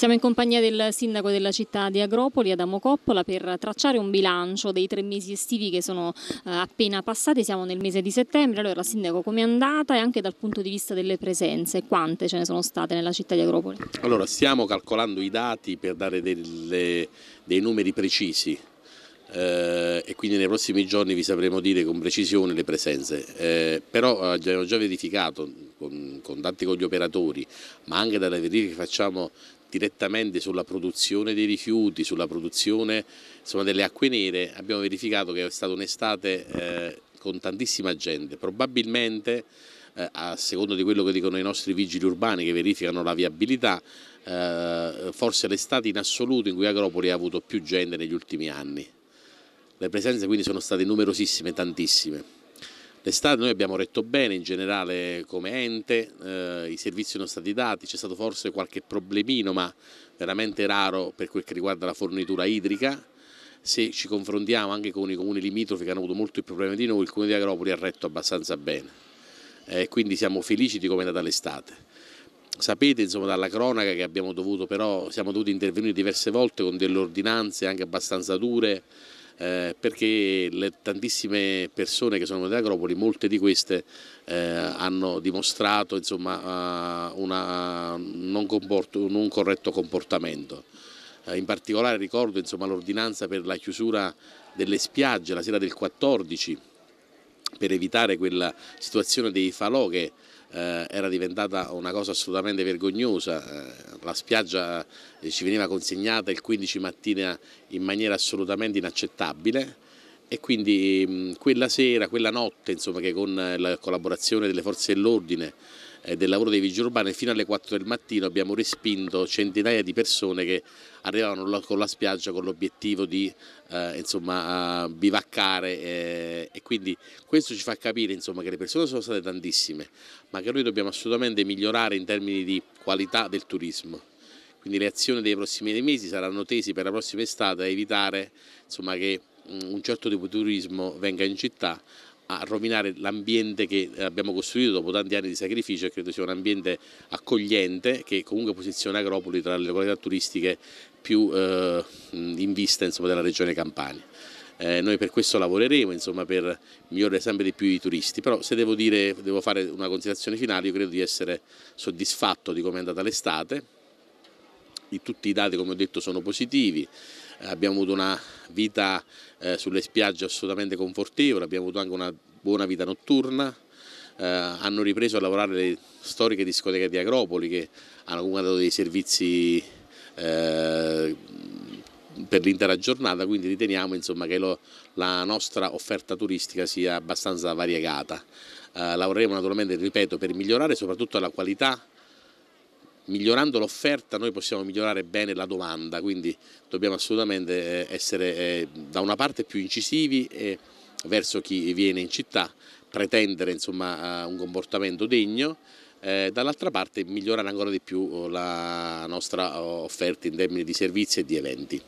Siamo in compagnia del sindaco della città di Agropoli, Adamo Coppola, per tracciare un bilancio dei tre mesi estivi che sono eh, appena passati. Siamo nel mese di settembre. Allora, sindaco, com'è andata e anche dal punto di vista delle presenze? Quante ce ne sono state nella città di Agropoli? Allora, stiamo calcolando i dati per dare delle, dei numeri precisi. Eh, e quindi nei prossimi giorni vi sapremo dire con precisione le presenze. Eh, però eh, abbiamo già verificato con, con tanti con gli operatori, ma anche dalle verifiche che facciamo direttamente sulla produzione dei rifiuti, sulla produzione insomma, delle acque nere, abbiamo verificato che è stata un'estate eh, con tantissima gente, probabilmente eh, a secondo di quello che dicono i nostri vigili urbani che verificano la viabilità, eh, forse l'estate in assoluto in cui Agropoli ha avuto più gente negli ultimi anni. Le presenze quindi sono state numerosissime, tantissime. L'estate noi abbiamo retto bene in generale come ente, eh, i servizi sono stati dati, c'è stato forse qualche problemino ma veramente raro per quel che riguarda la fornitura idrica. Se ci confrontiamo anche con i comuni limitrofi che hanno avuto molti problemi di noi, il comune di Agropoli ha retto abbastanza bene. Eh, quindi siamo felici di come è andata l'estate. Sapete insomma, dalla cronaca che abbiamo dovuto però, siamo dovuti intervenire diverse volte con delle ordinanze anche abbastanza dure eh, perché le tantissime persone che sono venute ad Agropoli, molte di queste eh, hanno dimostrato insomma, uh, una, non, un corretto comportamento. Eh, in particolare ricordo l'ordinanza per la chiusura delle spiagge la sera del 14 per evitare quella situazione dei falò che eh, era diventata una cosa assolutamente vergognosa, eh, la spiaggia eh, ci veniva consegnata il 15 mattina in maniera assolutamente inaccettabile e quindi mh, quella sera, quella notte, insomma, che con la collaborazione delle forze dell'ordine del lavoro dei vigili urbani fino alle 4 del mattino abbiamo respinto centinaia di persone che arrivavano con la spiaggia con l'obiettivo di eh, insomma, bivaccare eh, e quindi questo ci fa capire insomma, che le persone sono state tantissime ma che noi dobbiamo assolutamente migliorare in termini di qualità del turismo. Quindi le azioni dei prossimi mesi saranno tesi per la prossima estate a evitare insomma, che mm, un certo tipo di turismo venga in città a rovinare l'ambiente che abbiamo costruito dopo tanti anni di sacrificio e credo sia un ambiente accogliente che comunque posiziona Agropoli tra le località turistiche più eh, in vista insomma, della regione Campania. Eh, noi per questo lavoreremo insomma, per migliorare sempre di più i turisti, però se devo, dire, devo fare una considerazione finale io credo di essere soddisfatto di come è andata l'estate, tutti i dati come ho detto sono positivi, abbiamo avuto una vita eh, sulle spiagge assolutamente confortevole, abbiamo avuto anche una buona vita notturna, eh, hanno ripreso a lavorare le storiche discoteche di Agropoli che hanno comunque dato dei servizi eh, per l'intera giornata, quindi riteniamo insomma, che lo, la nostra offerta turistica sia abbastanza variegata. Eh, lavoreremo naturalmente, ripeto, per migliorare soprattutto la qualità migliorando l'offerta noi possiamo migliorare bene la domanda, quindi dobbiamo assolutamente eh, essere eh, da una parte più incisivi verso chi viene in città, pretendere insomma, un comportamento degno, eh, dall'altra parte migliorare ancora di più la nostra offerta in termini di servizi e di eventi.